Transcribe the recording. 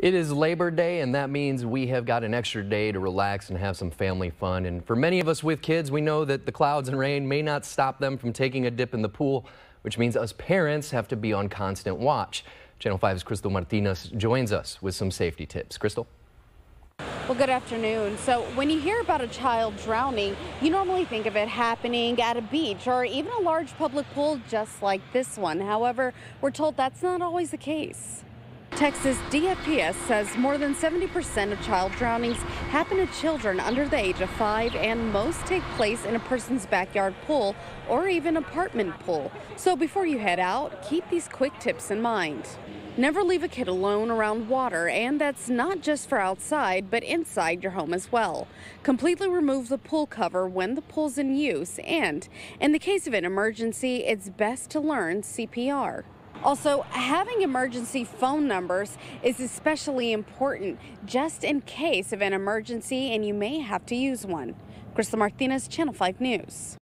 It is Labor Day, and that means we have got an extra day to relax and have some family fun. And for many of us with kids, we know that the clouds and rain may not stop them from taking a dip in the pool, which means us parents have to be on constant watch. Channel 5's Crystal Martinez joins us with some safety tips. Crystal? Well, good afternoon. So, when you hear about a child drowning, you normally think of it happening at a beach or even a large public pool just like this one. However, we're told that's not always the case. Texas DFPS says more than 70% of child drownings happen to children under the age of five, and most take place in a person's backyard pool or even apartment pool. So before you head out, keep these quick tips in mind. Never leave a kid alone around water, and that's not just for outside, but inside your home as well. Completely remove the pool cover when the pool's in use, and in the case of an emergency, it's best to learn CPR. Also, having emergency phone numbers is especially important just in case of an emergency and you may have to use one. Crystal Martinez, Channel 5 News.